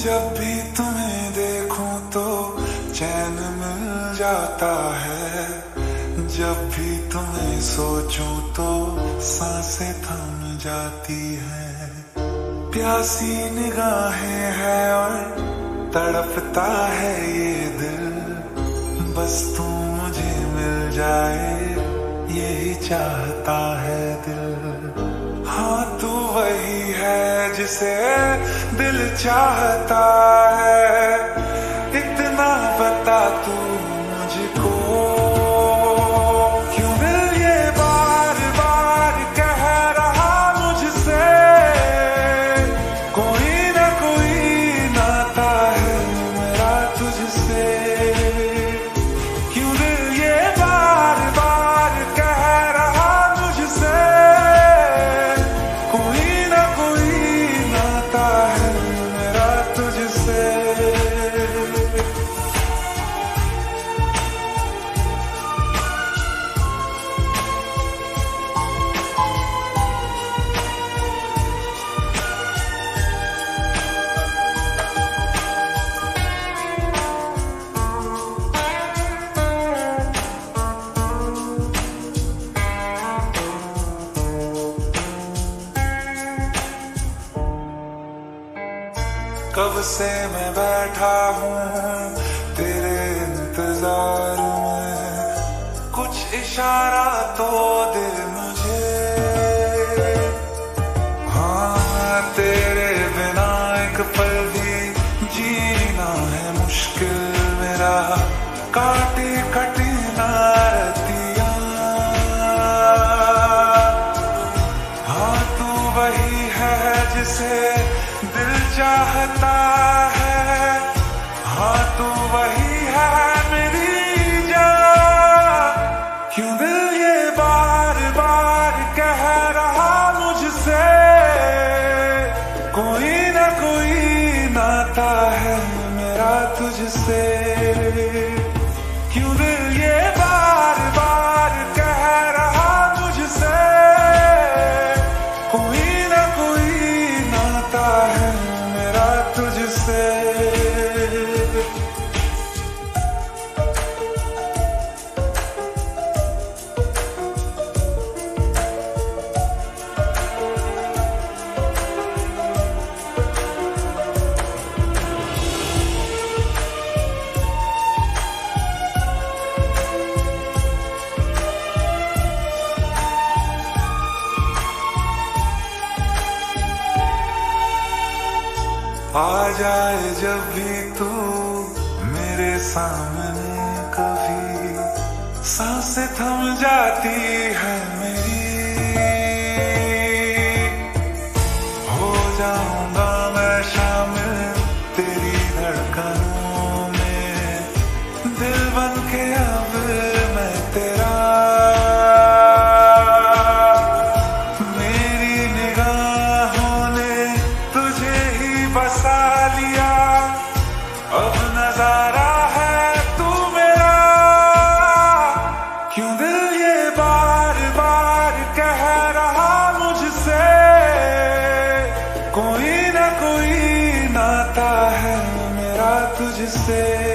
जब भी तुम्हें देखूँ तो चैन मिल जाता है। जब भी तुम्हें सोचूं तो साँसें थम जाती है। प्यासी निगाहें हैं और तड़पता है ये दिल। बस तू मुझे मिल जाए, यही चाहता है दिल। जिसे दिल चाहता है इतना बता तू। कब से मैं बैठा हूँ? वही है मेरी जान। क्यों दिल ये बार बार कह रहा आ जाए जब भी तू मेरे सामने कभी। साँसें थम जाती है मेरी। de ser.